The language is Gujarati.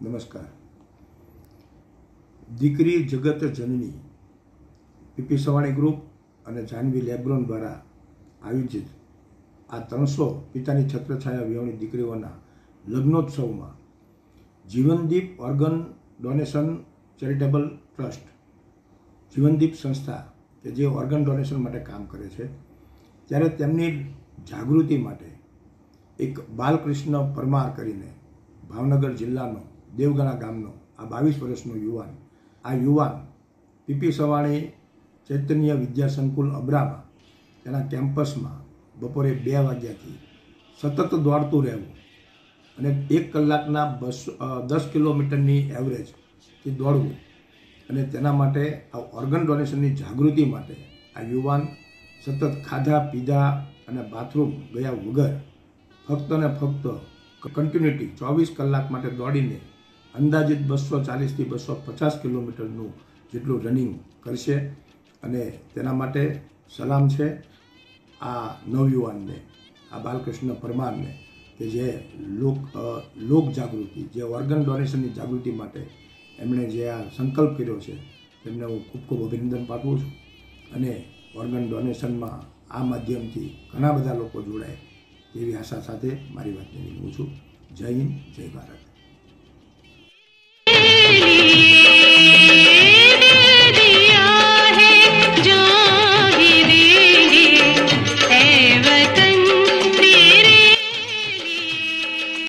નમસ્કાર. દીકરી જગત જનની પીપી સવાણી ગ્રુપ અને જાનવી લેબ્રોન દ્વારા આયોજિત આ ત્રણસો પિતાની છત્રછાયા વિહોણી દીકરીઓના લગ્નોત્સવમાં Jivandeep organ donation charitable trust, Jivandeep સંસ્થા કે જે ઓર્ગન ડોનેશન માટે કામ કરે છે, ત્યારે તેમની જાગૃતિ માટે એક બાલકૃષ્ણ પરમાર કરીને ભાવનગર જિલ્લાનો દેવગણા ગામનો. આ બાવીસ વર્ષનો યુવાન. આ યુવાન પીપી સવાણી ચૈતન્ય વિદ્યા સંકુલ અબરામાં, તેના કેમ્પસમાં બપોરે બે વાગ્યાથી સતત દોડતું રહેવું અને એક કલાકના બસો દસ કિલોમીટરની એવરેજથી દોડવું અને તેના માટે આ ઓર્ગન ડોનેશનની જાગૃતિ માટે આ યુવાન સતત ખાધા, પીધા અને બાથરૂમ ગયા વગર ફક્ત ને ફક્ત કન્ટિન્યુટી ચોવીસ કલાક માટે દોડીને અંદાજિત બસો ચાલીસથી બસો પચાસ કિલોમીટરનું જેટલું રનિંગ કરશે અને તેના માટે સલામ છે આ નવયુવાનને, આ બાલકૃષ્ણ પરમારને કે જે લોક લોક જાગૃતિ, જે ઓર્ગન ડોનેશનની જાગૃતિ માટે એમણે જે આ સંકલ્પ કર્યો છે, તેમને હું ખૂબ ખૂબ અભિનંદન પાઠવું છું. અને ઓર્ગન ડોનેશનમાં આ માધ્યમથી ઘણા બધા લોકો જોડાય તેવી આશા સાથે મારી વાતને વિનવું છું. જય હિન્દ, જય ભારત.